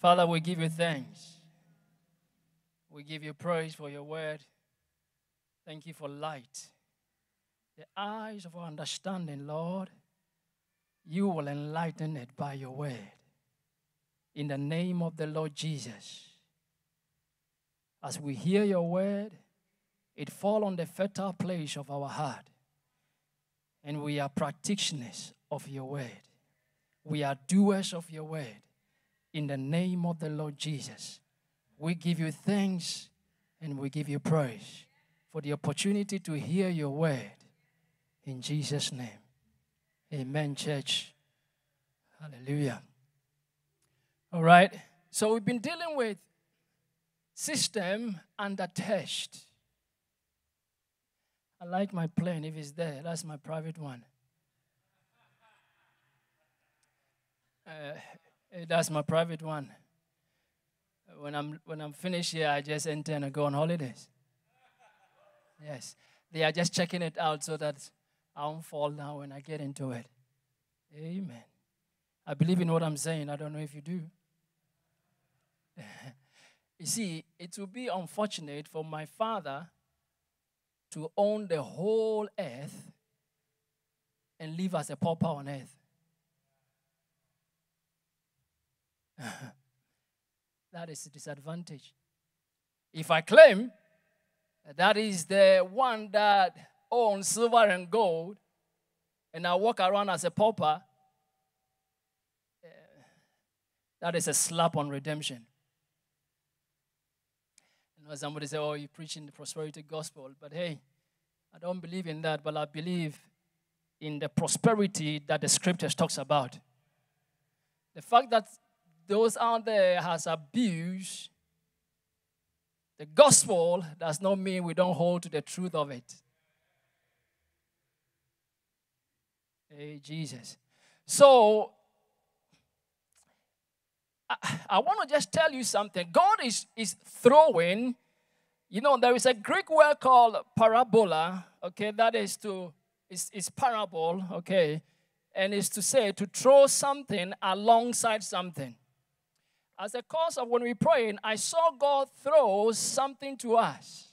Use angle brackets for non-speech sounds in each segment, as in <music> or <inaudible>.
Father, we give you thanks. We give you praise for your word. Thank you for light. The eyes of our understanding, Lord, you will enlighten it by your word. In the name of the Lord Jesus. As we hear your word, it fall on the fertile place of our heart. And we are practitioners of your word. We are doers of your word. In the name of the Lord Jesus, we give you thanks and we give you praise for the opportunity to hear your word. In Jesus' name. Amen, church. Hallelujah. All right. So we've been dealing with system under test. I like my plane if it's there. That's my private one. Uh, Eh, that's my private one. When I'm when I'm finished here, I just enter and go on holidays. Yes, they are just checking it out so that I won't fall down when I get into it. Amen. I believe in what I'm saying. I don't know if you do. <laughs> you see, it would be unfortunate for my father to own the whole earth and live as a pauper on earth. <laughs> that is a disadvantage. If I claim that is the one that owns silver and gold, and I walk around as a pauper, eh, that is a slap on redemption. Somebody say, "Oh, you're preaching the prosperity gospel," but hey, I don't believe in that. But I believe in the prosperity that the scriptures talks about. The fact that those out there has abused the gospel does not mean we don't hold to the truth of it. Hey, Jesus. So, I, I want to just tell you something. God is, is throwing, you know, there is a Greek word called parabola, okay, that is to, is, is parable, okay, and is to say to throw something alongside something as a cause of when we praying, I saw God throw something to us.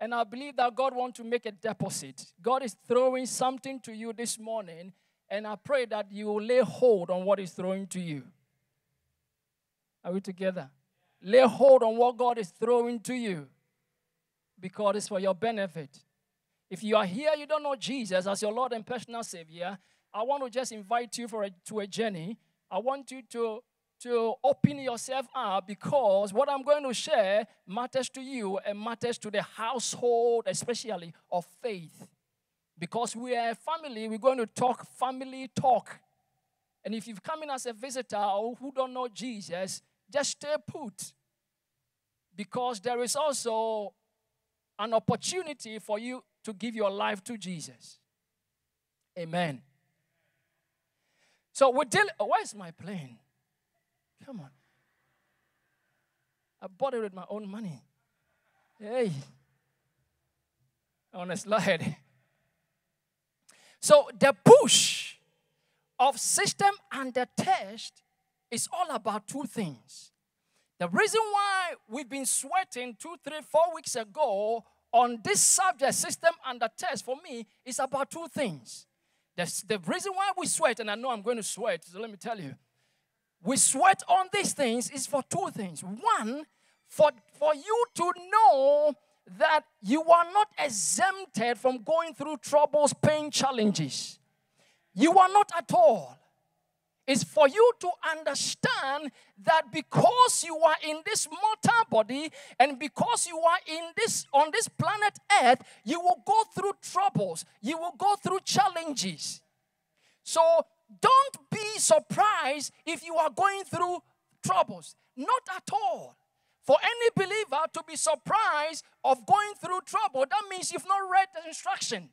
And I believe that God wants to make a deposit. God is throwing something to you this morning, and I pray that you will lay hold on what He's throwing to you. Are we together? Lay hold on what God is throwing to you because it's for your benefit. If you are here, you don't know Jesus as your Lord and personal Savior, I want to just invite you for a, to a journey. I want you to to open yourself up because what I'm going to share matters to you and matters to the household, especially of faith. Because we are a family, we're going to talk family talk. And if you've come in as a visitor or who don't know Jesus, just stay put. Because there is also an opportunity for you to give your life to Jesus. Amen. So we deal. Where's my plane? Come on. I bought it with my own money. Hey. On a slide. So the push of system and the test is all about two things. The reason why we've been sweating two, three, four weeks ago on this subject, system and the test, for me, is about two things. The, the reason why we sweat, and I know I'm going to sweat, so let me tell you we sweat on these things is for two things. One, for, for you to know that you are not exempted from going through troubles, pain, challenges. You are not at all. It's for you to understand that because you are in this mortal body and because you are in this on this planet earth, you will go through troubles, you will go through challenges. So don't be surprised if you are going through troubles. Not at all. For any believer to be surprised of going through trouble, that means you've not read the instruction.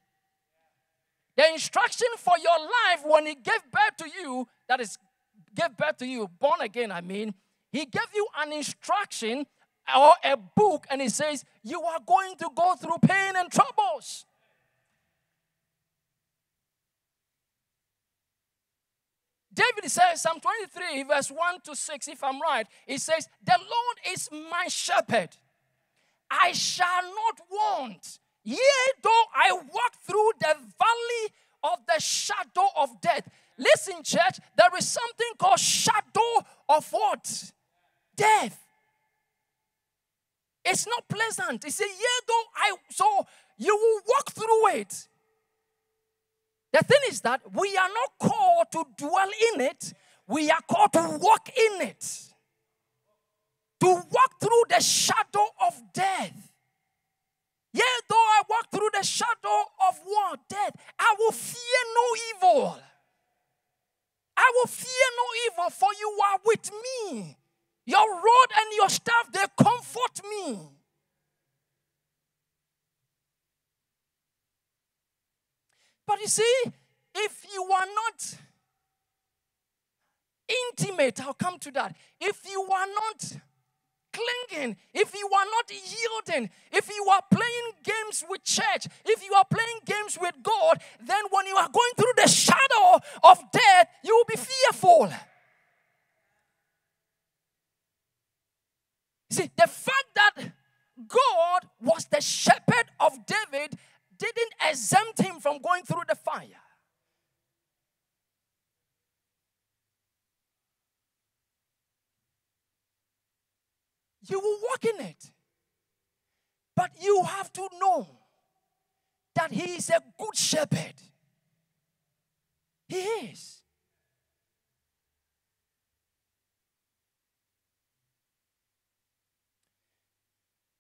The instruction for your life when he gave birth to you, that is, gave birth to you, born again, I mean, he gave you an instruction or a book and he says, You are going to go through pain and troubles. David says, Psalm 23, verse 1 to 6, if I'm right, he says, The Lord is my shepherd. I shall not want. Yea, though I walk through the valley of the shadow of death. Listen, church, there is something called shadow of what? Death. It's not pleasant. He said, Yea, though I so you will walk through it. The thing is that we are not called to dwell in it, we are called to walk in it. To walk through the shadow of death. Yea, though I walk through the shadow of what? Death, I will fear no evil. I will fear no evil, for you are with me. Your rod and your staff, they comfort me. But you see, if you are not intimate, I'll come to that. If you are not clinging, if you are not yielding, if you are playing games with church, if you are playing games with God, then when you are going through the shadow of death, you will be fearful. See, the fact that God was the shepherd of David didn't exempt him from going through the fire. You will walk in it. But you have to know that he is a good shepherd. He is.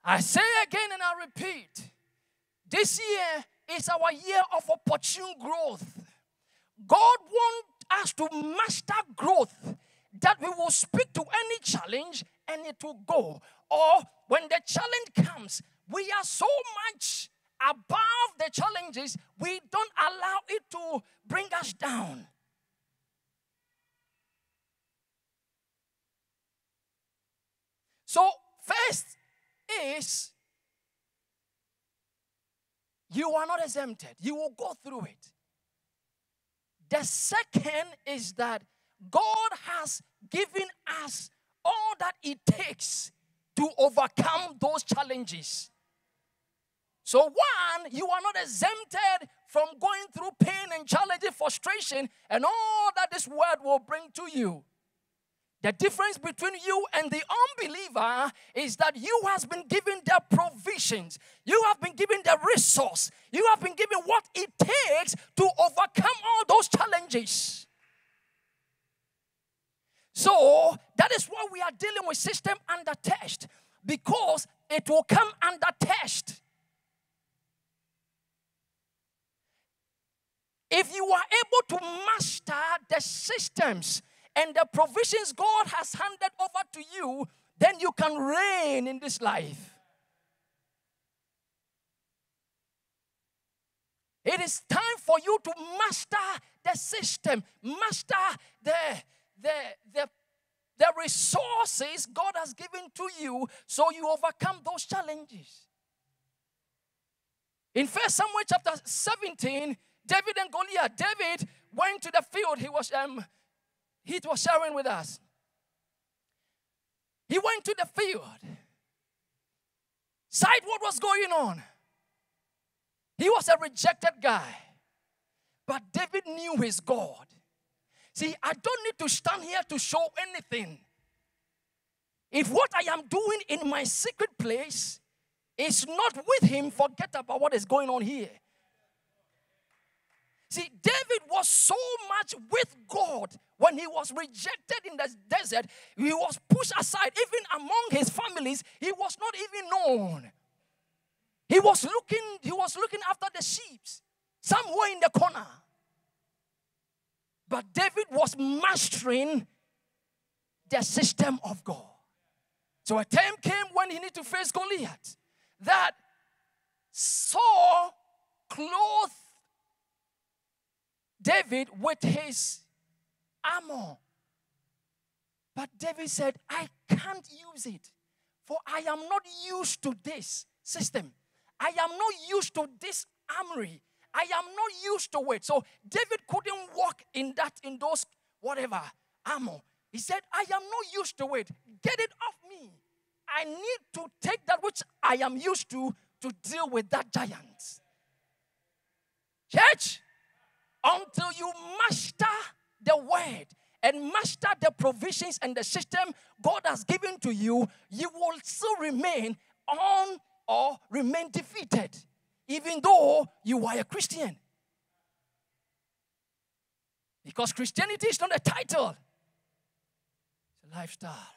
I say again and I repeat this year is our year of opportune growth. God wants us to master growth that we will speak to any challenge and it will go. Or when the challenge comes, we are so much above the challenges, we don't allow it to bring us down. So, first is you are not exempted. You will go through it. The second is that God has given us all that it takes to overcome those challenges. So, one, you are not exempted from going through pain and challenges, frustration, and all that this world will bring to you. The difference between you and the unbeliever is that you has been given the provisions. You have been given the resource. You have been given what it takes to overcome all those challenges. So that is why we are dealing with system under test because it will come under test. If you are able to master the systems and the provisions God has handed over to you, then you can reign in this life. It is time for you to master the system, master the, the, the, the resources God has given to you so you overcome those challenges. In First Samuel chapter 17, David and Goliath, David went to the field. He was um, he was sharing with us. He went to the field, sight what was going on. He was a rejected guy, but David knew his God. See, I don't need to stand here to show anything. If what I am doing in my secret place is not with him, forget about what is going on here. See, David was so much with God when he was rejected in the desert. He was pushed aside, even among his families, he was not even known. He was looking, he was looking after the sheep somewhere in the corner. But David was mastering the system of God. So a time came when he needed to face Goliath that Saul clothed David with his armor. But David said, I can't use it, for I am not used to this system. I am not used to this armory. I am not used to it. So David couldn't walk in that in those whatever armor. He said, I am not used to it. Get it off me. I need to take that which I am used to to deal with that giant. Church, until you master the word and master the provisions and the system God has given to you, you will still remain on or remain defeated, even though you are a Christian. Because Christianity is not a title, it's a lifestyle.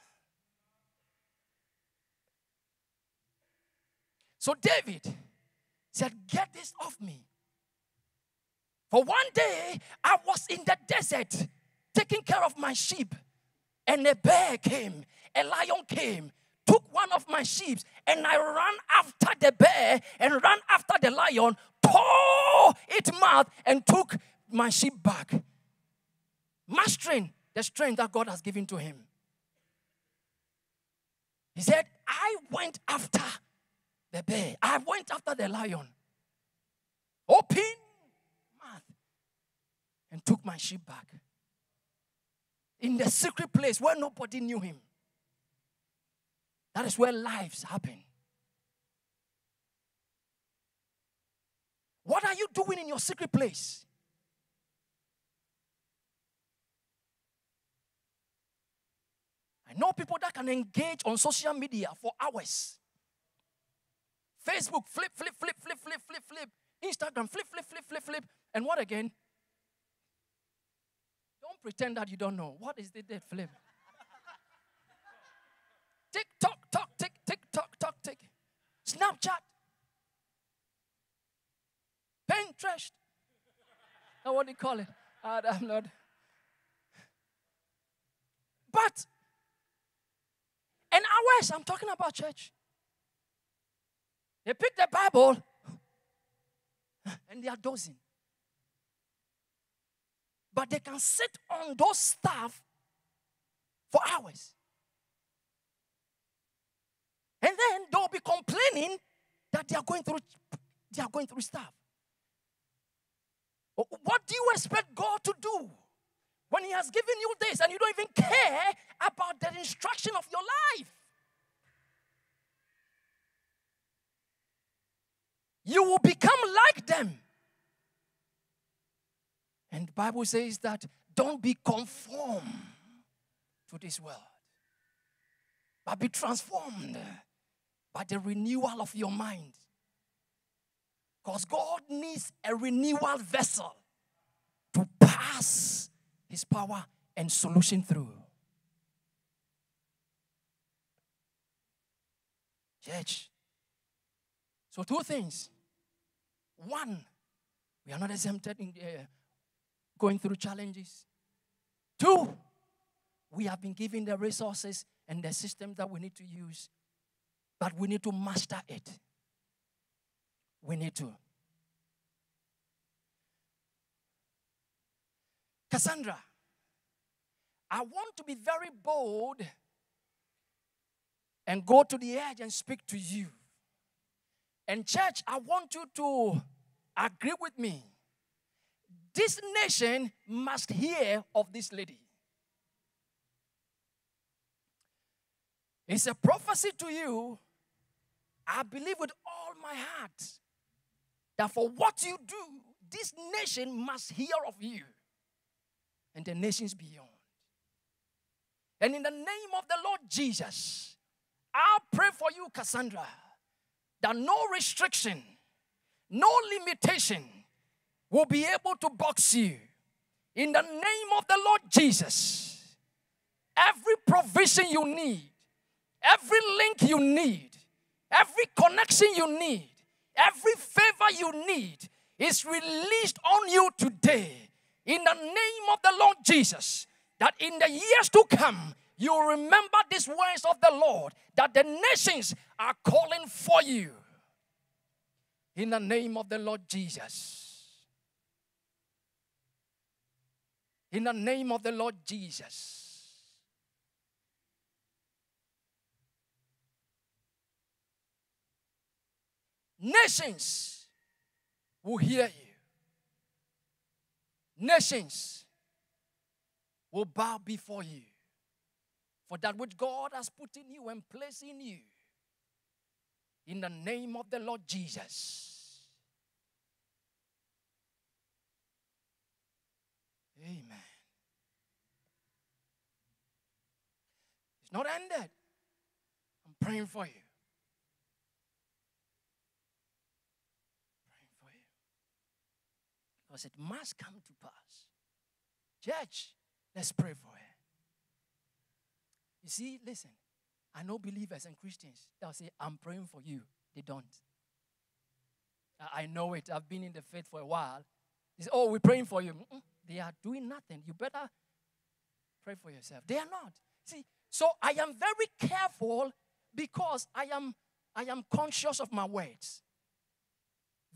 So David said, Get this off me. For one day, I was in the desert taking care of my sheep, and a bear came, a lion came, took one of my sheep, and I ran after the bear and ran after the lion, tore its mouth, and took my sheep back. Mastering the strength that God has given to him. He said, I went after the bear, I went after the lion. Open and took my sheep back. In the secret place where nobody knew him. That is where lives happen. What are you doing in your secret place? I know people that can engage on social media for hours. Facebook, flip, flip, flip, flip, flip, flip, flip. Instagram, flip, flip, flip, flip, flip. And what again? Pretend that you don't know. What is the that flip? tick tock, tock, tick, tick, tock, tock, tick. Snapchat. Pinterest. Now what do you call it? Uh, I'm not. But in hours, I'm talking about church. They pick the Bible and they are dozing. But they can sit on those stuff for hours. And then they'll be complaining that they are going through they are going through stuff. What do you expect God to do when He has given you this and you don't even care about the instruction of your life? You will become like them. And the Bible says that don't be conformed to this world, but be transformed by the renewal of your mind. Because God needs a renewal vessel to pass His power and solution through. Church. So, two things. One, we are not exempted in uh, going through challenges. Two, we have been given the resources and the systems that we need to use, but we need to master it. We need to. Cassandra, I want to be very bold and go to the edge and speak to you. And, church, I want you to agree with me. This nation must hear of this lady. It's a prophecy to you. I believe with all my heart that for what you do, this nation must hear of you and the nations beyond. And in the name of the Lord Jesus, I pray for you, Cassandra, that no restriction, no limitation will be able to box you. In the name of the Lord Jesus, every provision you need, every link you need, every connection you need, every favor you need is released on you today. In the name of the Lord Jesus, that in the years to come, you remember these words of the Lord that the nations are calling for you. In the name of the Lord Jesus. In the name of the Lord Jesus. Nations will hear you. Nations will bow before you. For that which God has put in you and placed in you. In the name of the Lord Jesus. Amen. It's not ended. I'm praying for you. Praying for you. Because it must come to pass. Church, let's pray for her. You see, listen, I know believers and Christians they'll say, I'm praying for you. They don't. I know it. I've been in the faith for a while. They say, Oh, we're praying for you. Mm-mm. They are doing nothing. You better pray for yourself. They are not. See, so I am very careful because I am I am conscious of my words.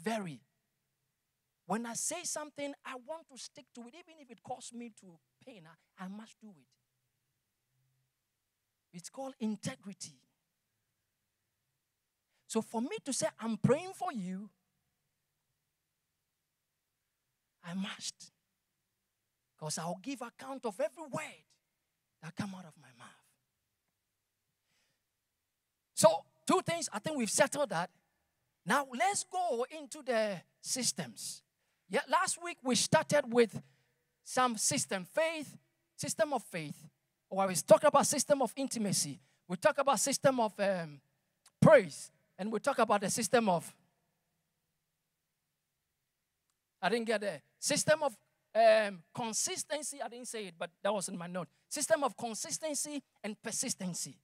Very. When I say something, I want to stick to it, even if it costs me to pain. I, I must do it. It's called integrity. So for me to say, I'm praying for you, I must. Because I'll give account of every word that come out of my mouth. So, two things, I think we've settled that. Now, let's go into the systems. Yeah, last week we started with some system, faith, system of faith. Or I was talking about system of intimacy. We talk about system of um, praise, and we talk about the system of. I didn't get the system of um, consistency. I didn't say it, but that was in my note. System of consistency and persistency.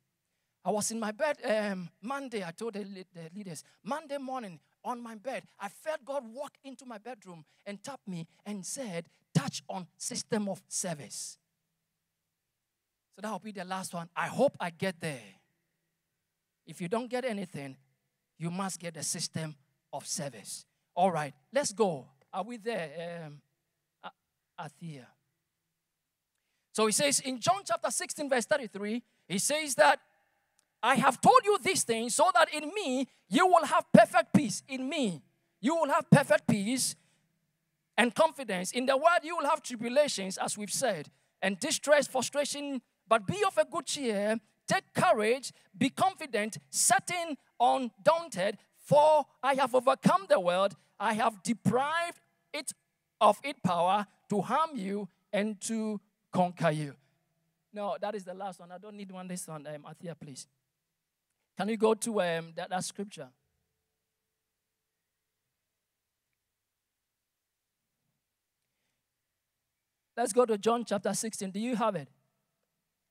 I was in my bed um, Monday. I told the, leaders Monday morning on my bed, I felt God walk into my bedroom and tap me and said, Touch on system of service. So that will be the last one. I hope I get there. If you don't get anything, you must get the system of service. All right, let's go. Are we there? Um, Athea. So he says in John chapter 16, verse 33, he says that I have told you these things so that in me you will have perfect peace. In me, you will have perfect peace and confidence. In the world, you will have tribulations, as we've said, and distress, frustration, but be of a good cheer. Take courage, be confident, certain, undaunted, for I have overcome the world. I have deprived it of its power to harm you and to conquer you. No, that is the last one. I don't need one this one. Um, please. Can you go to um, that, that scripture? Let's go to John chapter 16. Do you have it?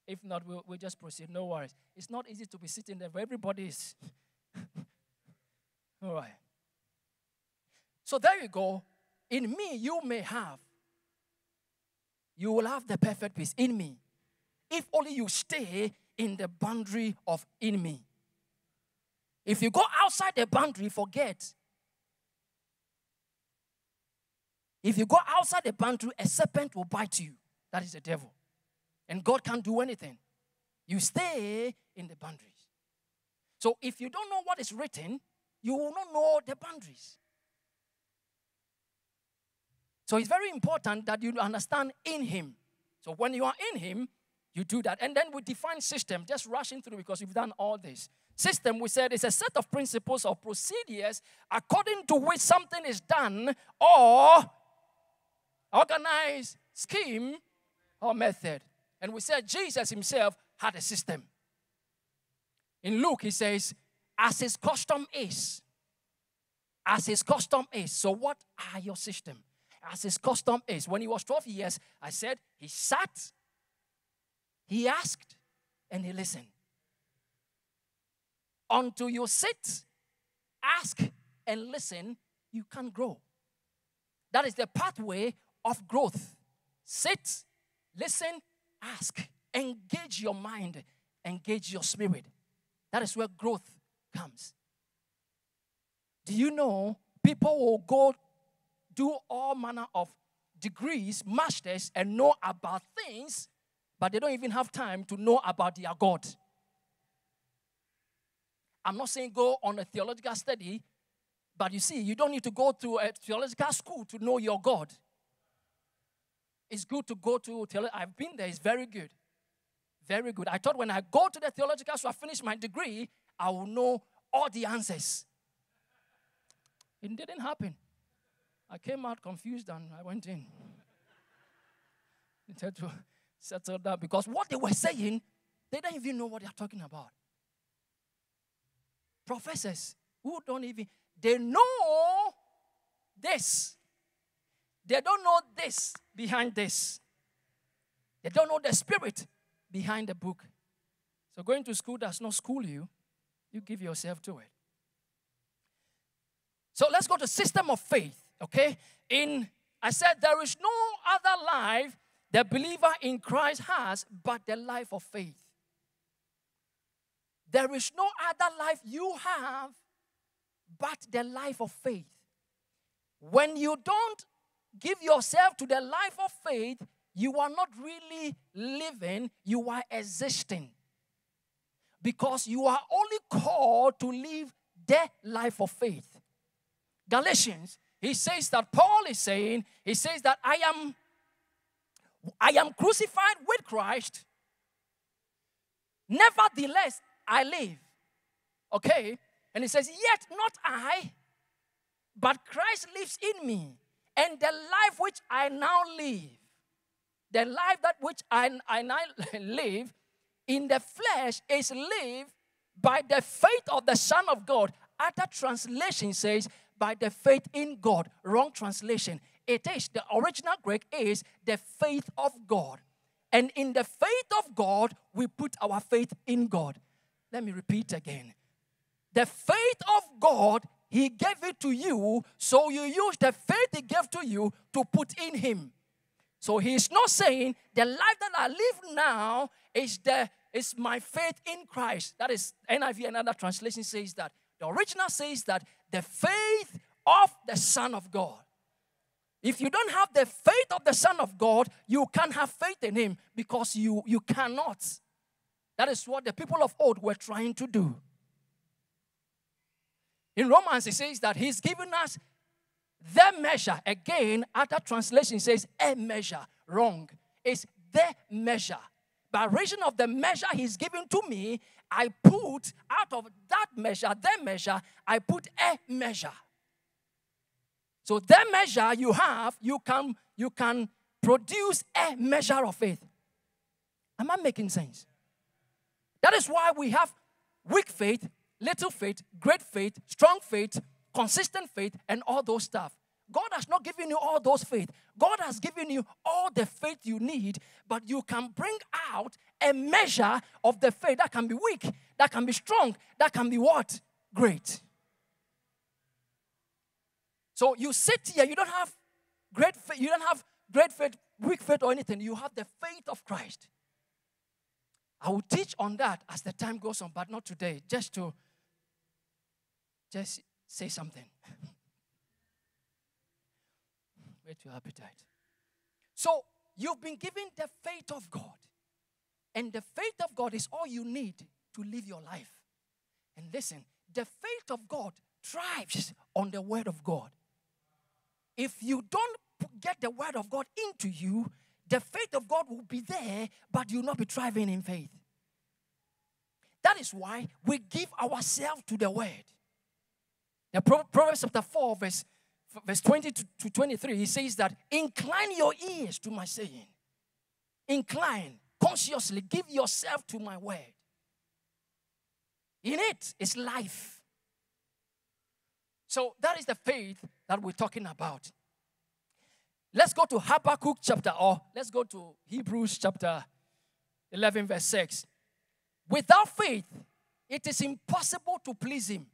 If not, we'll, we'll just proceed. No worries. It's not easy to be sitting there, but everybody is. <laughs> All right. So there you go. In me, you may have. You will have the perfect peace in me. If only you stay in the boundary of in me. If you go outside the boundary, forget. If you go outside the boundary, a serpent will bite you. That is the devil. And God can't do anything. You stay in the boundaries. So if you don't know what is written, you will not know the boundaries. So it's very important that you understand in Him. So when you are in Him, you do that. And then we define system, just rushing through because we've done all this. System, we said, is a set of principles or procedures according to which something is done or organized scheme or method. And we said Jesus himself had a system. In Luke, he says, as his custom is. As his custom is. So, what are your system? As his custom is. When he was 12 years, I said, he sat, he asked, and he listened. Until you sit, ask, and listen, you can't grow. That is the pathway of growth. Sit, listen, ask. Engage your mind, engage your spirit. That is where growth comes. Do you know people will go do all manner of degrees, masters, and know about things, but they don't even have time to know about their God? I'm not saying go on a theological study, but you see, you don't need to go to a theological school to know your God. it's good to go to theology. I've been there, it's very good. Very good. I thought when I go to the theological so I finish my degree, I will know all the answers. It didn't happen. I came out confused and I went in. They had to settle down because what they were saying, they don't even know what they're talking about. Professors who don't even, they know this. They don't know this behind this. They don't know the spirit behind the book. So going to school does not school you. You give yourself to it. So let's go to system of faith, okay? In I said there is no other life the believer in Christ has but the life of faith. There is no other life you have but the life of faith. When you don't give yourself to the life of faith, you are not really living, you are existing. Because you are only called to live the life of faith. Galatians, he says that Paul is saying, he says that I am I am crucified with Christ. Nevertheless, I live. Okay? And he says, Yet not I, but Christ lives in me. And the life which I now live, the life that which I, I now <laughs> live in the flesh is lived by the faith of the Son of God. Other translation says, by the faith in God. Wrong translation. It is, the original Greek is the faith of God. And in the faith of God, we put our faith in God. Let me repeat again. The faith of God, He gave it to you, so you use the faith He gave to you to put in Him. So He's not saying the life that I live now is the is my faith in Christ. That is NIV, another translation says that. The original says that the faith of the Son of God. If you don't have the faith of the Son of God, you can't have faith in Him because you, you cannot. That is what the people of old were trying to do. In Romans, it says that He's given us the measure. Again, other translation says a measure. Wrong. It's the measure. By reason of the measure He's given to me, I put out of that measure, the measure, I put a measure. So the measure you have, you can you can produce a measure of faith. Am I making sense? That is why we have weak faith, little faith, great faith, strong faith, consistent faith, and all those stuff. God has not given you all those faith. God has given you all the faith you need, but you can bring out a measure of the faith that can be weak, that can be strong, that can be what? Great. So you sit here, you don't have great faith, you don't have great faith, weak faith, or anything. You have the faith of Christ. I will teach on that as the time goes on, but not today, just to just say something. <laughs> Whet your appetite. So you've been given the faith of God. And the faith of God is all you need to live your life. And listen, the faith of God thrives on the word of God. If you don't get the word of God into you, the faith of God will be there, but you'll not be thriving in faith. That is why we give ourselves to the word. The Proverbs chapter 4, verse, verse 20 to, to 23, he says that incline your ears to my saying. Incline consciously, give yourself to my word. In it is life. So that is the faith that we're talking about. Let's go to Habakkuk chapter, or let's go to Hebrews chapter 11, verse 6. Without faith, it is impossible to please Him.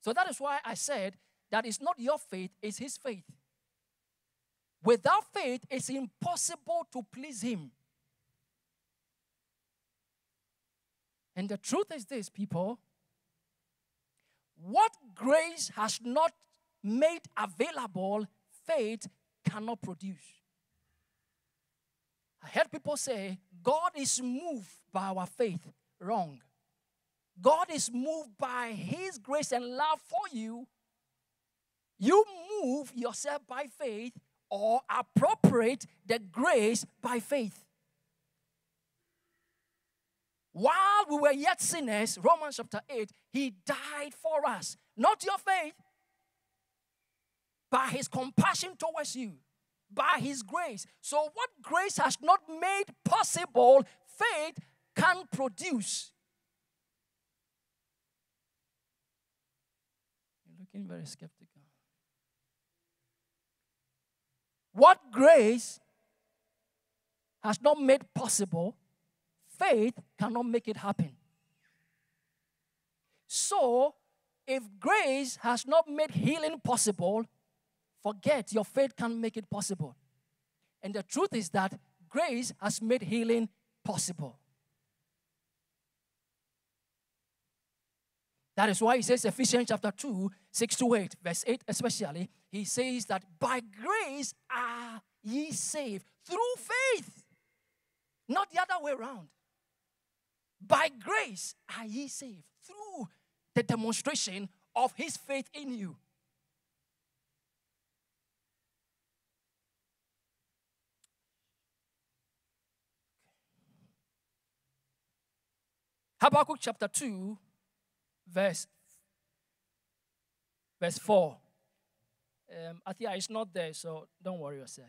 So that is why I said that it's not your faith, it's His faith. Without faith, it's impossible to please Him. And the truth is this, people what grace has not made available, faith cannot produce. I heard people say, God is moved by our faith. Wrong. God is moved by His grace and love for you. You move yourself by faith or appropriate the grace by faith. While we were yet sinners, Romans chapter 8, he died for us. Not your faith, by his compassion towards you, by his grace. So, what grace has not made possible, faith can produce. You're looking very skeptical. What grace has not made possible, faith cannot make it happen. So, if grace has not made healing possible, forget your faith can't make it possible. And the truth is that grace has made healing possible. That is why he says, Ephesians chapter 2, 6 to 8, verse 8 especially, he says that by grace are ye saved through faith, not the other way around. By grace are ye saved through the demonstration of his faith in you. Habakkuk chapter 2, verse, verse 4. Um, Athia is not there, so don't worry yourself.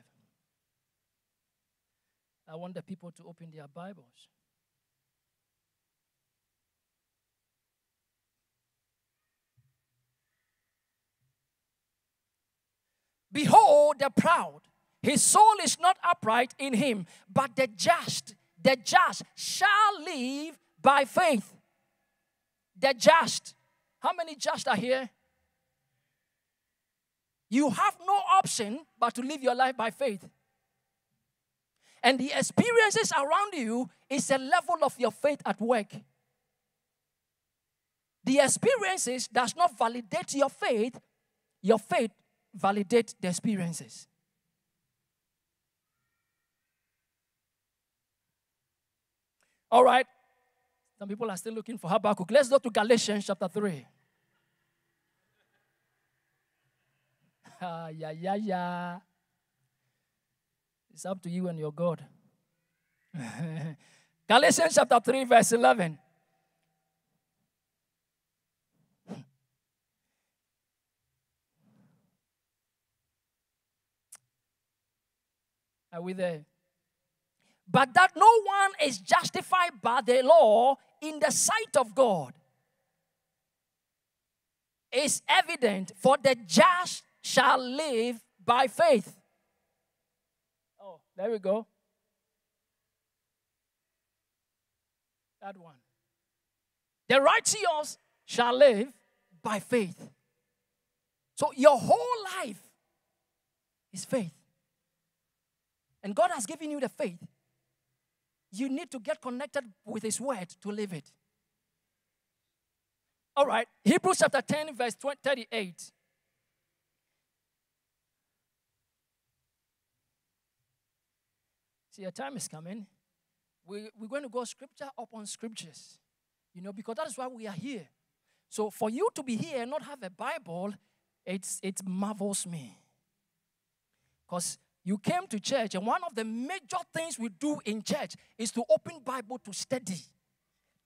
I want the people to open their Bibles. Behold the proud, his soul is not upright in him, but the just, the just shall live by faith. The just. How many just are here? You have no option but to live your life by faith. And the experiences around you is a level of your faith at work. The experiences does not validate your faith, your faith validates the experiences. All right. Some people are still looking for Habakkuk. Let's go to Galatians chapter 3. <laughs> Ah, yeah, yeah, yeah. It's up to you and your God. <laughs> Galatians chapter 3, verse 11. <laughs> Are we there? But that no one is justified by the law in the sight of God is evident, for the just shall live by faith. Oh, there we go. That one. The righteous shall live by faith. So your whole life is faith. And God has given you the faith you need to get connected with His Word to live it. All right, Hebrews chapter 10, verse 38. See, your time is coming. We, we're going to go scripture upon scriptures, you know, because that is why we are here. So for you to be here and not have a Bible, it's, it marvels me. Because you came to church, and one of the major things we do in church is to open Bible to study,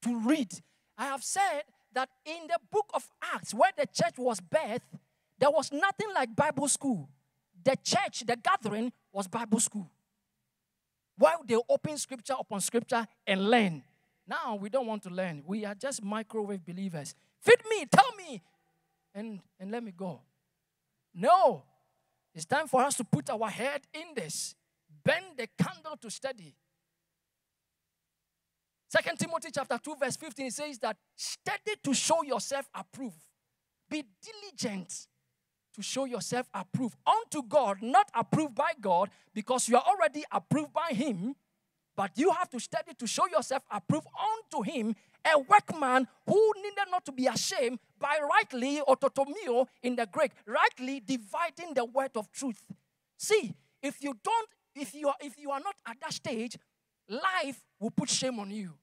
to read. I have said that in the book of Acts, where the church was birthed, there was nothing like Bible school. The church, the gathering, was Bible school. While they open scripture upon scripture and learn. Now we don't want to learn. We are just microwave believers. Feed me, tell me, and, and let me go. No, it's time for us to put our head in this. Bend the candle to study. Second Timothy chapter 2, verse 15 says that study to show yourself approved. Be diligent to show yourself approved unto God, not approved by God, because you are already approved by Him. But you have to study to show yourself approved unto Him, a workman who needed not to be ashamed by rightly, orthotomeo in the Greek, rightly dividing the word of truth. See, if you don't, if you are, if you are not at that stage, life will put shame on you.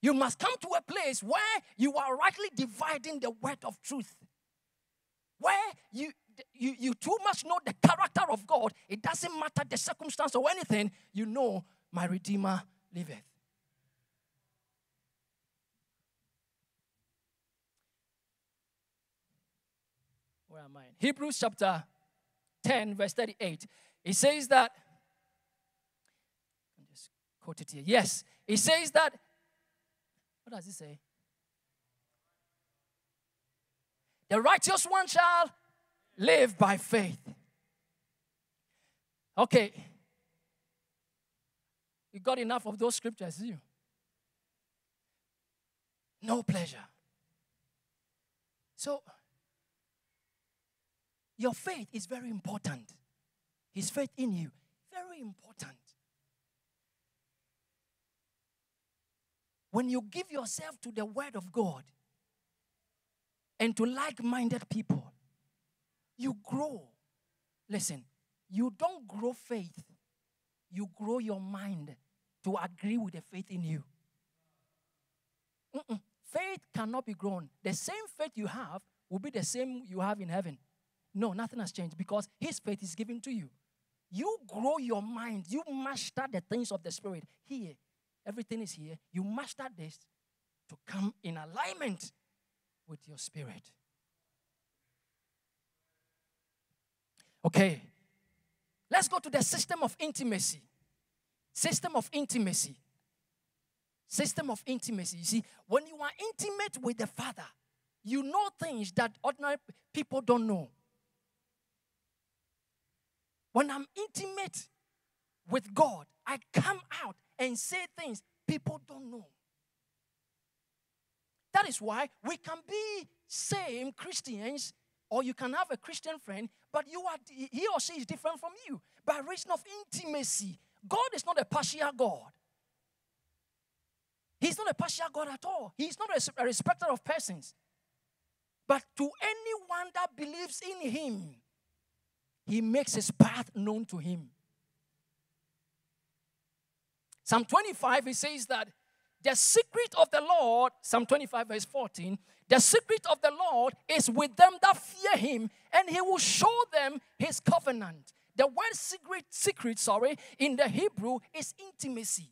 You must come to a place where you are rightly dividing the word of truth. Where you you, you too much know the character of God, it doesn't matter the circumstance or anything, you know my Redeemer liveth. Where am I? Hebrews chapter 10, verse 38. It says that, I'll just quote it here. Yes, it says that, what does it say? The righteous one shall live by faith. Okay. You got enough of those scriptures, you? No pleasure. So, your faith is very important. His faith in you, very important. When you give yourself to the Word of God and to like minded people, you grow. Listen, you don't grow faith, you grow your mind to agree with the faith in you. Mm-mm. Faith cannot be grown. The same faith you have will be the same you have in heaven. No, nothing has changed because His faith is given to you. You grow your mind, you master the things of the Spirit. Here, everything is here. You master this to come in alignment with your spirit. Okay, let's go to the system of intimacy. System of intimacy. System of intimacy. You see, when you are intimate with the Father, you know things that ordinary people don't know. When I'm intimate with God, I come out and say things people don't know. That is why we can be same Christians, or you can have a Christian friend, but you are he or she is different from you by reason of intimacy. God is not a partial God. He's not a partial God at all. He's not a respecter of persons. But to anyone that believes in him, he makes his path known to him. Psalm 25, he says that the secret of the Lord, Psalm 25, verse 14, the secret of the Lord is with them that fear him, and he will show them his covenant. The word secret, secret, sorry, in the Hebrew is intimacy.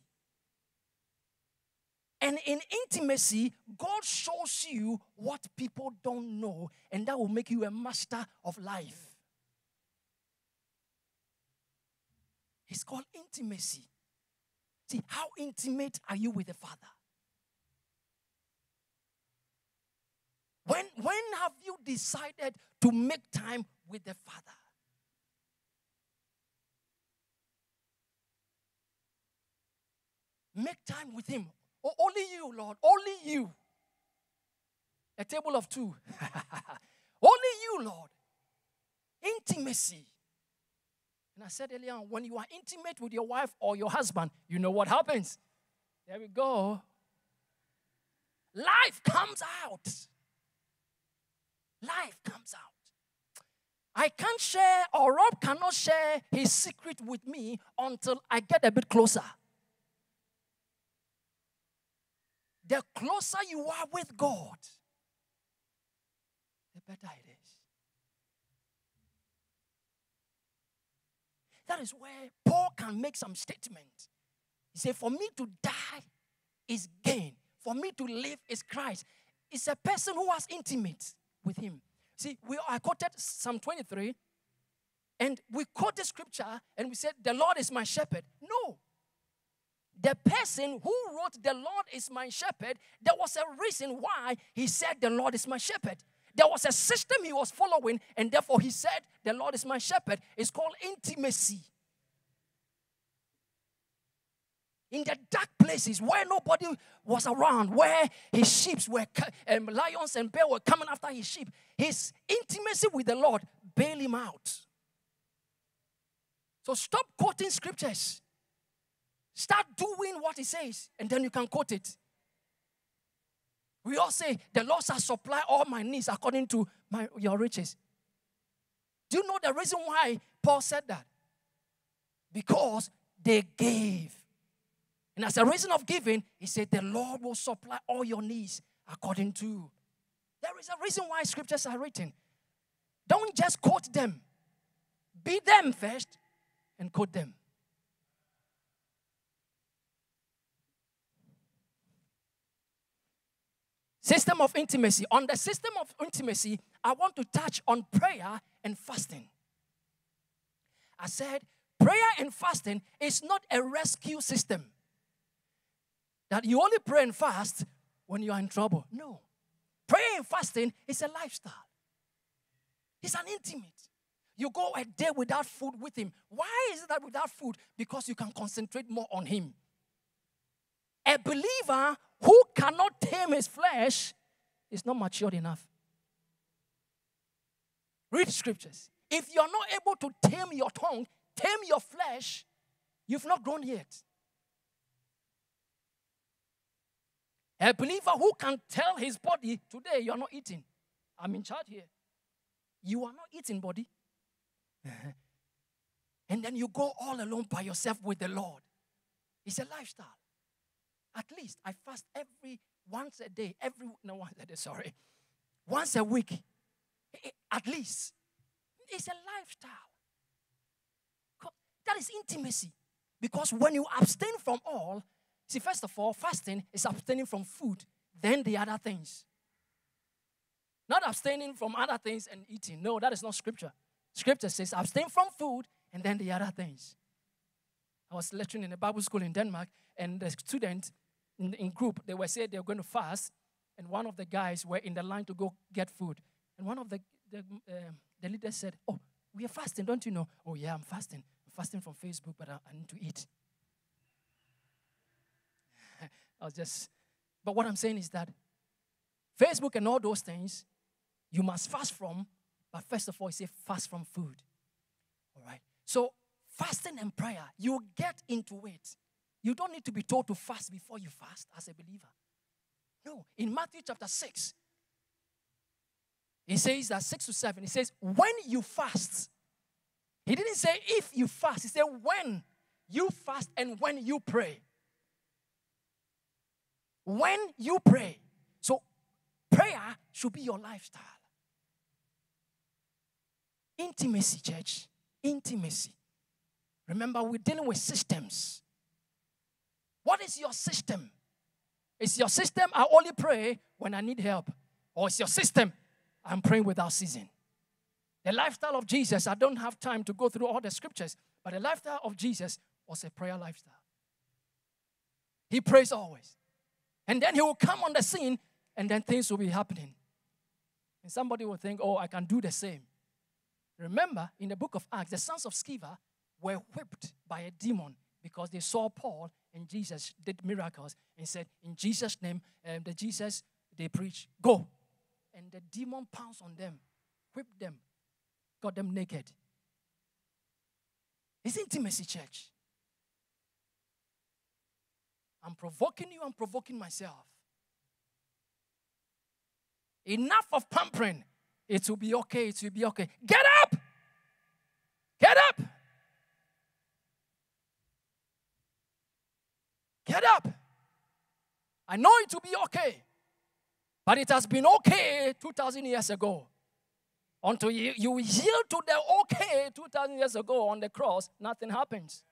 And in intimacy, God shows you what people don't know, and that will make you a master of life. It's called intimacy. See, how intimate are you with the Father? When, when have you decided to make time with the Father? Make time with Him. Only you, Lord. Only you. A table of two. <laughs> only you, Lord. Intimacy. And I said earlier when you are intimate with your wife or your husband, you know what happens. There we go. Life comes out. Life comes out. I can't share, or Rob cannot share his secret with me until I get a bit closer. The closer you are with God, the better it is. That is where Paul can make some statements. He said, For me to die is gain, for me to live is Christ. It's a person who was intimate with him. See, we I quoted Psalm 23, and we quote the scripture and we said, The Lord is my shepherd. No. The person who wrote, The Lord is my shepherd, there was a reason why he said, The Lord is my shepherd. There was a system he was following, and therefore he said, The Lord is my shepherd. It's called intimacy. In the dark places where nobody was around, where his sheep were, um, lions and bears were coming after his sheep, his intimacy with the Lord bailed him out. So stop quoting scriptures. Start doing what he says, and then you can quote it. We all say, The Lord shall supply all my needs according to my, your riches. Do you know the reason why Paul said that? Because they gave. And as a reason of giving, he said, The Lord will supply all your needs according to. There is a reason why scriptures are written. Don't just quote them. Be them first and quote them. System of intimacy. On the system of intimacy, I want to touch on prayer and fasting. I said, prayer and fasting is not a rescue system. That you only pray and fast when you are in trouble. No. Prayer and fasting is a lifestyle, it's an intimate. You go a day without food with Him. Why is it that without food? Because you can concentrate more on Him. A believer who cannot tame his flesh is not matured enough. Read scriptures. If you're not able to tame your tongue, tame your flesh, you've not grown yet. A believer who can tell his body, today you're not eating. I'm in charge here. You are not eating, body. <laughs> and then you go all alone by yourself with the Lord. It's a lifestyle. At least I fast every once a day, every no once a day, sorry, once a week, at least. It's a lifestyle. That is intimacy. Because when you abstain from all, see, first of all, fasting is abstaining from food, then the other things. Not abstaining from other things and eating. No, that is not scripture. Scripture says abstain from food and then the other things. I was lecturing in a Bible school in Denmark, and the student in, in group, they were saying they were going to fast, and one of the guys were in the line to go get food. And one of the, the, uh, the leaders said, Oh, we are fasting, don't you know? Oh, yeah, I'm fasting. I'm fasting from Facebook, but I, I need to eat. <laughs> I was just, but what I'm saying is that Facebook and all those things, you must fast from, but first of all, you say fast from food. All right? So, fasting and prayer, you get into it. You don't need to be told to fast before you fast as a believer. No. In Matthew chapter 6, he says that 6 to 7, he says, when you fast, he didn't say if you fast, he said when you fast and when you pray. When you pray. So prayer should be your lifestyle. Intimacy, church. Intimacy. Remember, we're dealing with systems. What is your system? Is your system I only pray when I need help? Or is your system I'm praying without ceasing? The lifestyle of Jesus, I don't have time to go through all the scriptures, but the lifestyle of Jesus was a prayer lifestyle. He prays always. And then he will come on the scene, and then things will be happening. And somebody will think, oh, I can do the same. Remember, in the book of Acts, the sons of Sceva were whipped by a demon because they saw Paul and Jesus did miracles and said, In Jesus' name, um, the Jesus they preach, go. And the demon pounced on them, whipped them, got them naked. It's intimacy, church. I'm provoking you, I'm provoking myself. Enough of pampering. It will be okay, it will be okay. Get up! Get up! Get up. I know it will be okay. But it has been okay 2,000 years ago. Until you, you yield to the okay 2,000 years ago on the cross, nothing happens.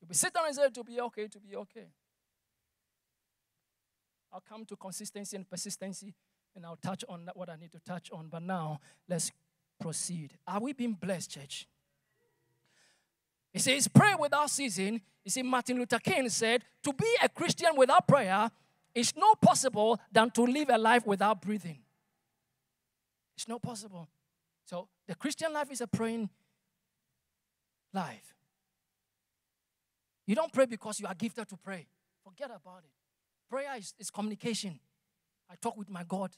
You be sitting and say to be okay, to be okay. I'll come to consistency and persistency, and I'll touch on what I need to touch on. But now, let's proceed. Are we being blessed, church? He says, pray without ceasing. You see, Martin Luther King said, to be a Christian without prayer is no possible than to live a life without breathing. It's not possible. So the Christian life is a praying life. You don't pray because you are gifted to pray. Forget about it. Prayer is, is communication. I talk with my God.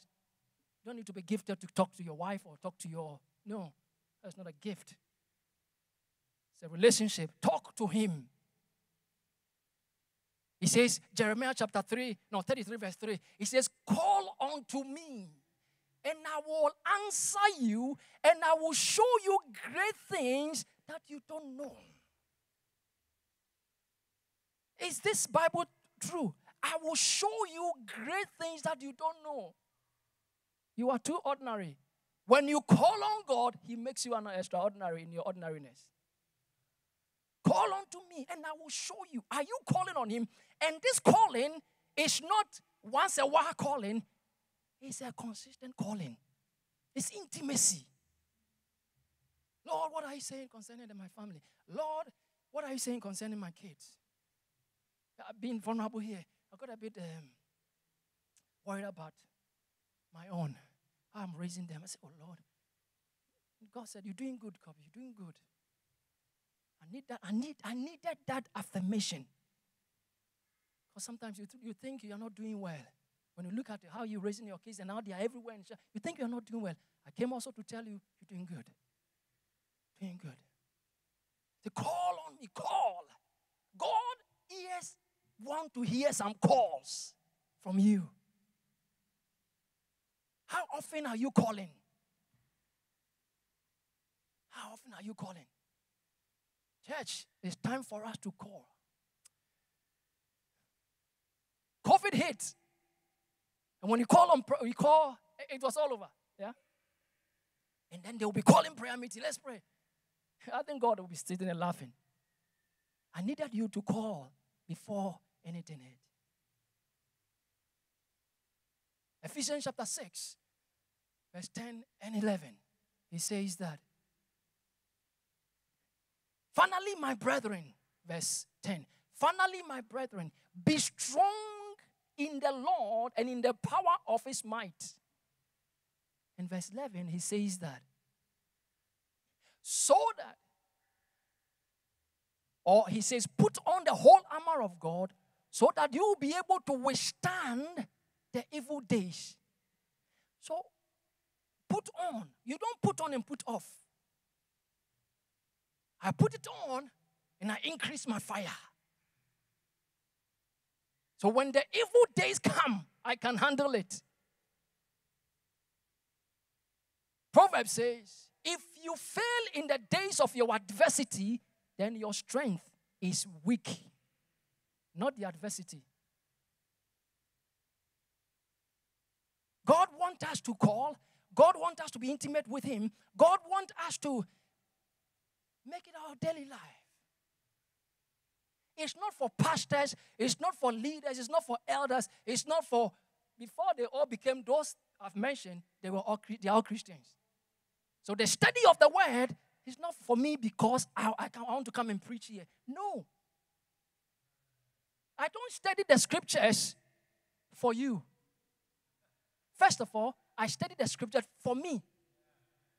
You don't need to be gifted to talk to your wife or talk to your. No, that's not a gift. It's a relationship. Talk to him. He says, Jeremiah chapter 3, no, 33, verse 3. He says, Call unto me, and I will answer you, and I will show you great things that you don't know. Is this Bible true? I will show you great things that you don't know. You are too ordinary. When you call on God, He makes you an extraordinary in your ordinariness. Call unto me and I will show you. Are you calling on Him? And this calling is not once a while calling, it's a consistent calling. It's intimacy. Lord, what are you saying concerning my family? Lord, what are you saying concerning my kids? I've been vulnerable here. I got a bit um, worried about my own. I'm raising them. I said, Oh Lord. God said, You're doing good, Kobby. You're doing good. I need that. I need. I needed that affirmation. Because sometimes you, th- you think you're not doing well. When you look at how you're raising your kids and how they are everywhere, you think you're not doing well. I came also to tell you you're doing good. Doing good. To call on me, call. God ears want to hear some calls from you. How often are you calling? How often are you calling? Church, it's time for us to call. COVID hit. And when you call on, we call, it was all over. Yeah? And then they will be calling prayer meeting. Let's pray. <laughs> I think God will be sitting and laughing. I needed you to call before anything hit. Ephesians chapter 6, verse 10 and 11. He says that. Finally, my brethren, verse 10. Finally, my brethren, be strong in the Lord and in the power of his might. In verse 11, he says that. So that, or he says, put on the whole armor of God so that you will be able to withstand the evil days. So, put on. You don't put on and put off. I put it on and I increase my fire. So when the evil days come, I can handle it. Proverbs says, if you fail in the days of your adversity, then your strength is weak, not the adversity. God wants us to call. God wants us to be intimate with Him. God wants us to make it our daily life. It's not for pastors, it's not for leaders, it's not for elders, it's not for, before they all became those I've mentioned, they were all, they are all Christians. So the study of the word is not for me because I, I, I want to come and preach here. No. I don't study the scriptures for you. First of all, I study the scripture for me,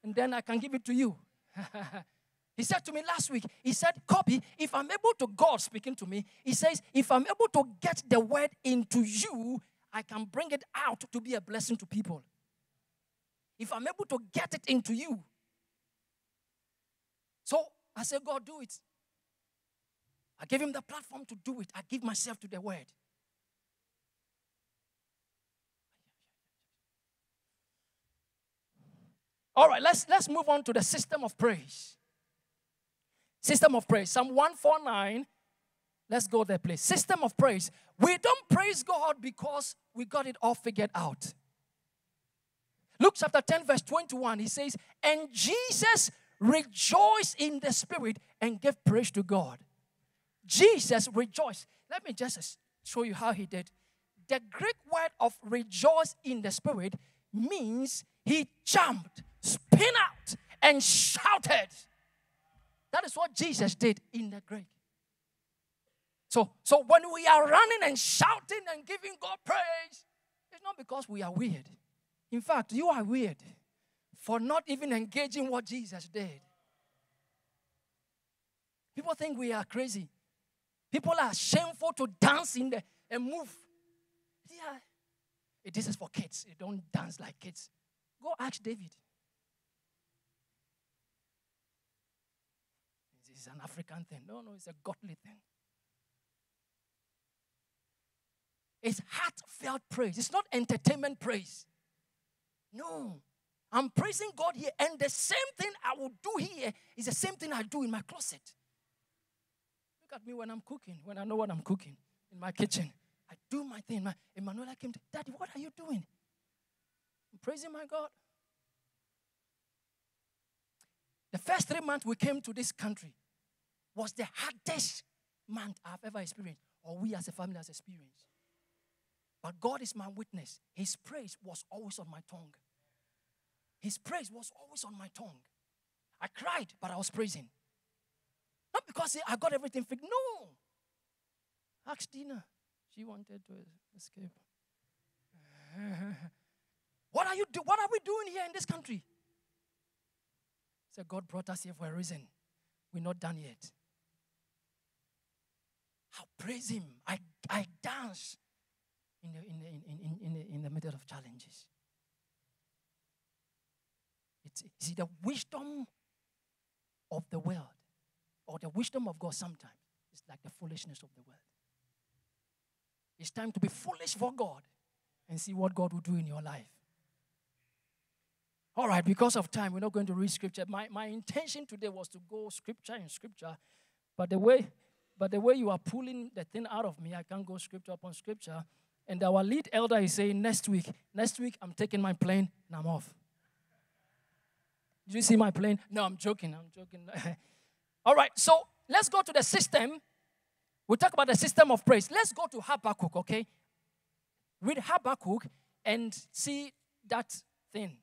and then I can give it to you. <laughs> he said to me last week, he said, Kobby, if I'm able to, God speaking to me, he says, if I'm able to get the word into you, I can bring it out to be a blessing to people. If I'm able to get it into you. So I said, God, do it. I gave him the platform to do it. I give myself to the word. All right, let's let's move on to the system of praise. System of praise. Psalm 149. Let's go there, please. System of praise. We don't praise God because we got it all figured out. Luke chapter 10, verse 21, he says, And Jesus rejoiced in the spirit and gave praise to God. Jesus rejoiced. Let me just show you how he did. The Greek word of rejoice in the spirit means he jumped, spin out, and shouted. That is what Jesus did in the Greek. So, so when we are running and shouting and giving God praise, it's not because we are weird. In fact, you are weird for not even engaging what Jesus did. People think we are crazy. People are shameful to dance in the and move. Yeah. This is for kids. You don't dance like kids. Go ask David. It's an African thing. No, no, it's a godly thing. It's heartfelt praise. It's not entertainment praise. No. I'm praising God here, and the same thing I will do here is the same thing I do in my closet. Look at me when I'm cooking, when I know what I'm cooking in my kitchen. I do my thing. My Emanuela came to, Daddy, what are you doing? I'm praising my God. The first three months we came to this country was the hardest month I've ever experienced, or we as a family has experienced. But God is my witness. His praise was always on my tongue. His praise was always on my tongue. I cried, but I was praising. Not because I got everything fixed. No. Ask Dina. She wanted to escape. <laughs> what are you do? What are we doing here in this country? So God brought us here for a reason. We're not done yet. I praise Him. I, I dance in the, in, the, in, in, in, the, in the middle of challenges. It's, see, the wisdom of the world or the wisdom of God sometimes is like the foolishness of the world. It's time to be foolish for God and see what God will do in your life. All right, because of time, we're not going to read scripture. My, my intention today was to go scripture in scripture, but the way but the way you are pulling the thing out of me, I can't go scripture upon scripture. And our lead elder is saying, next week, next week I'm taking my plane and I'm off. Did you see my plane? No, I'm joking. I'm joking. <laughs> All right, so let's go to the system. We'll talk about the system of praise. Let's go to Habakkuk, okay? Read Habakkuk and see that thing.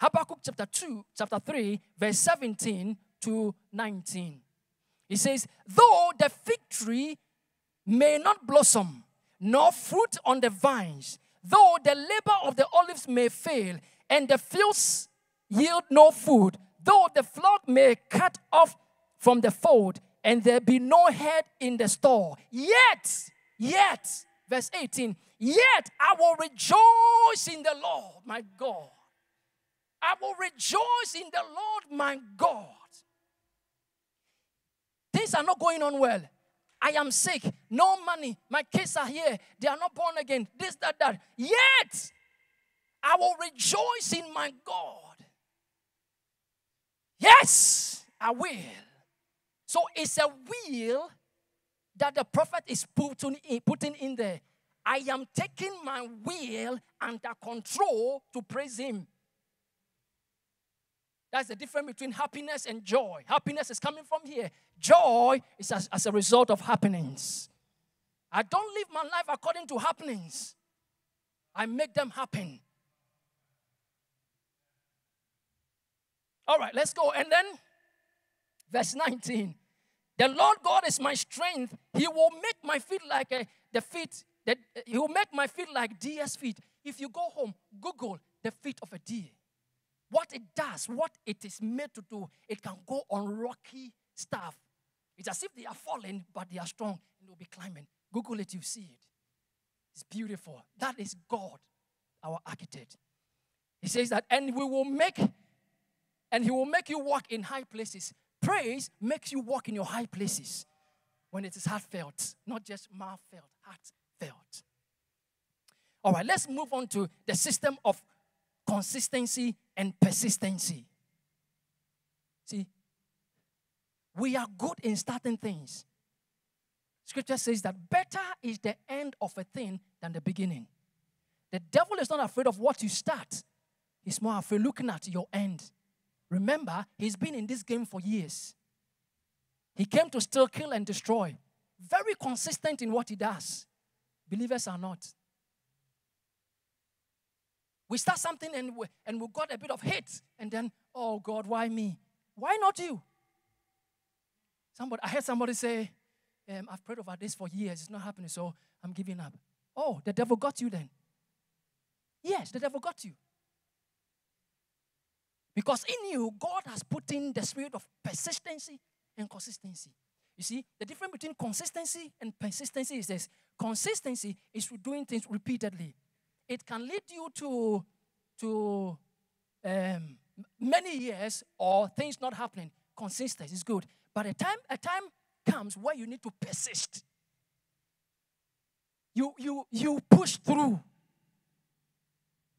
Habakkuk chapter 2, chapter 3, verse 17 to 19. He says, Though the fig tree may not blossom, nor fruit on the vines, though the labor of the olives may fail, and the fields yield no food, though the flock may cut off from the fold, and there be no head in the store, yet, yet, verse 18, yet I will rejoice in the Lord, my God. I will rejoice in the Lord, my God. Things are not going on well. I am sick, no money, my kids are here, they are not born again, this, that, that. Yet, I will rejoice in my God. Yes, I will. So it's a will that the prophet is putting in, putting in there. I am taking my will under control to praise him. That's the difference between happiness and joy. Happiness is coming from here, joy is as, as a result of happenings. I don't live my life according to happenings, I make them happen. All right, let's go. And then, verse 19. The Lord God is my strength. He will make my feet like a, the feet that He will make my feet like deer's feet. If you go home, Google the feet of a deer. What it does, what it is made to do, it can go on rocky stuff. It's as if they are falling, but they are strong and they'll be climbing. Google it, you see it. It's beautiful. That is God, our architect. He says that, and we will make and he will make you walk in high places. Praise makes you walk in your high places when it is heartfelt, not just mouth felt, heartfelt. All right, let's move on to the system of consistency and persistency. See, we are good in starting things. Scripture says that better is the end of a thing than the beginning. The devil is not afraid of what you start, he's more afraid looking at your end. Remember, he's been in this game for years. He came to steal, kill, and destroy. Very consistent in what he does. Believers are not. We start something and we, and we got a bit of hate, and then, oh God, why me? Why not you? Somebody, I heard somebody say, um, I've prayed over this for years, it's not happening, so I'm giving up. Oh, the devil got you then. Yes, the devil got you. Because in you, God has put in the spirit of persistency and consistency. You see, the difference between consistency and persistency is this consistency is doing things repeatedly. It can lead you to, to um, many years or things not happening. Consistency is good. But a time, a time comes where you need to persist. You, you, you push through.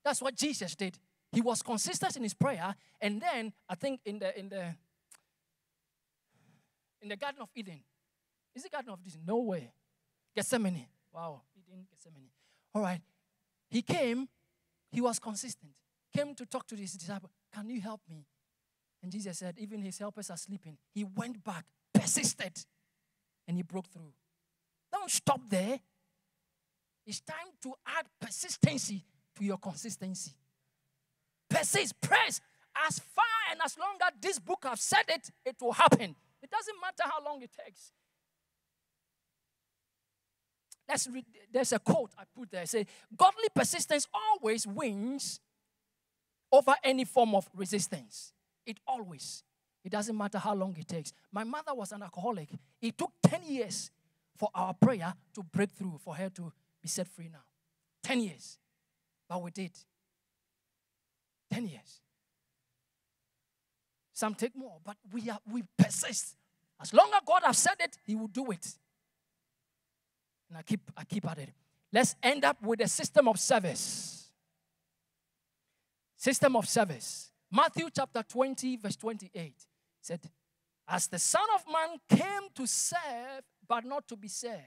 That's what Jesus did. He was consistent in his prayer, and then I think in the in the in the Garden of Eden, is it Garden of Eden? No way. Gethsemane. Wow, Eden, Gethsemane. All right. He came, he was consistent. Came to talk to his disciple. Can you help me? And Jesus said, even his helpers are sleeping. He went back, persisted, and he broke through. Don't stop there. It's time to add persistency to your consistency. Persist, press. As far and as long as this book have said it, it will happen. It doesn't matter how long it takes. Let's read. There's a quote I put there. It says, godly persistence always wins over any form of resistance. It always. It doesn't matter how long it takes. My mother was an alcoholic. It took 10 years for our prayer to break through, for her to be set free now. 10 years. But we did. 10 years. Some take more, but we are we persist. As long as God has said it, He will do it. And I keep I keep at it. Let's end up with a system of service. System of service. Matthew chapter 20, verse 28 said, As the Son of Man came to serve, but not to be served.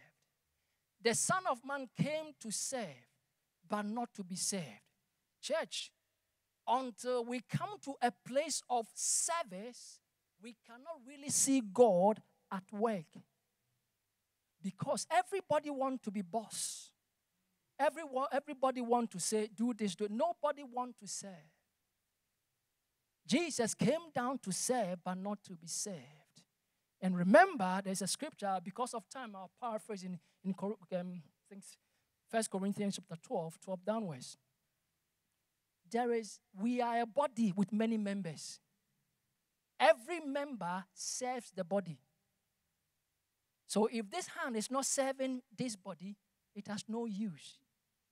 The Son of Man came to serve, but not to be served. Church, until we come to a place of service, we cannot really see God at work. Because everybody want to be boss. Everyone, everybody want to say, do this, do it. Nobody want to serve. Jesus came down to serve, but not to be served. And remember, there's a scripture, because of time, I'll paraphrase in, in um, things, 1 Corinthians chapter 12, 12 downwards. There is, we are a body with many members. Every member serves the body. So if this hand is not serving this body, it has no use.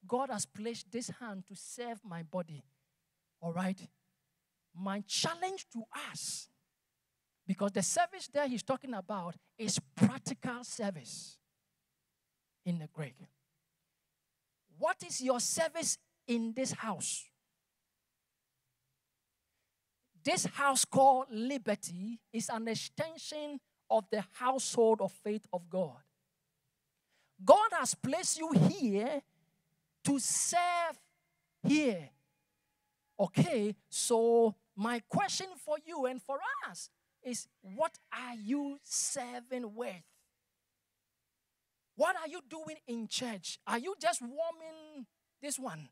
God has placed this hand to serve my body. All right? My challenge to us, because the service there he's talking about is practical service in the Greek. What is your service in this house? This house called liberty is an extension of the household of faith of God. God has placed you here to serve here. Okay, so my question for you and for us is what are you serving with? What are you doing in church? Are you just warming this one?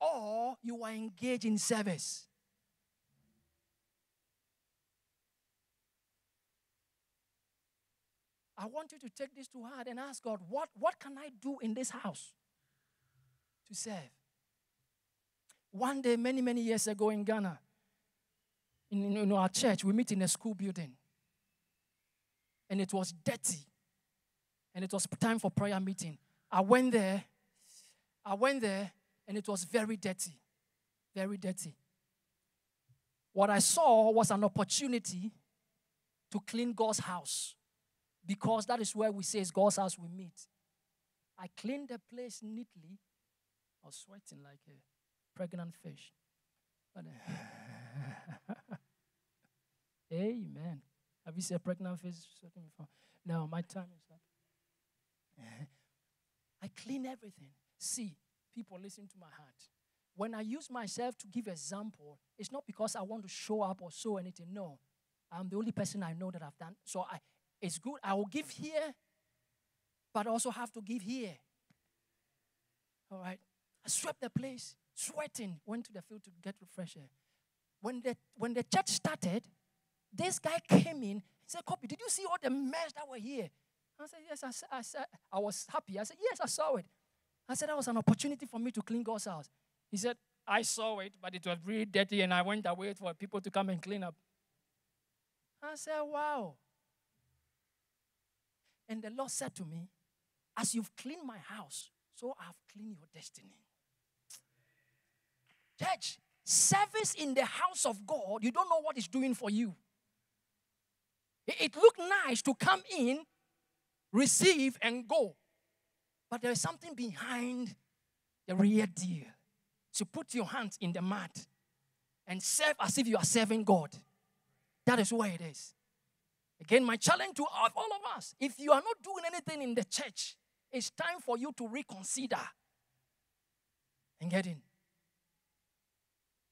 Or you are engaged in service? I want you to take this to heart and ask God, what, what can I do in this house to serve? One day, many, many years ago in Ghana, in, in our church, we meet in a school building. And it was dirty. And it was time for prayer meeting. I went there. I went there, and it was very dirty. Very dirty. What I saw was an opportunity to clean God's house because that is where we say it's God's house we meet. I cleaned the place neatly. I was sweating like a pregnant fish. But, uh, <laughs> amen. Have you seen a pregnant fish sweating before? No, my time is up. <laughs> I clean everything. See, people listen to my heart. When I use myself to give example, it's not because I want to show up or show anything. No, I'm the only person I know that I've done. So I, it's good. I will give here, but also have to give here. All right. I swept the place, sweating, went to the field to get fresh air. When the, when the church started, this guy came in, He said, Kobby, did you see all the mess that were here? I said, Yes, I, I, said, I was happy. I said, Yes, I saw it. I said, That was an opportunity for me to clean God's house. He said, I saw it, but it was really dirty, and I went away for people to come and clean up. I said, Wow. And the Lord said to me, As you've cleaned my house, so I've cleaned your destiny. Church, service in the house of God, you don't know what it's doing for you. It, looked nice to come in, receive, and go. But there is something behind the real deal. So put your hands in the mud and serve as if you are serving God. That is where it is. Again, my challenge to all of us if you are not doing anything in the church, it's time for you to reconsider and get in.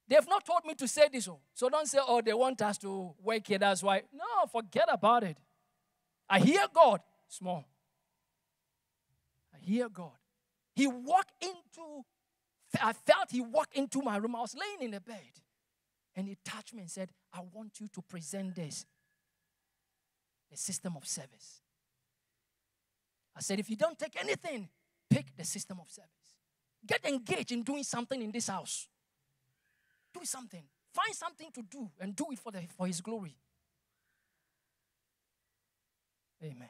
They've not told me to say this. oh. So don't say, oh, they want us to work here, that's why. No, forget about it. I hear God small. I hear God. He walked into, I felt he walked into my room. I was laying in the bed. And he touched me and said, I want you to present this the system of service. I said, if you don't take anything, pick the system of service. Get engaged in doing something in this house. Do something. Find something to do and do it for, the, for His glory. Amen.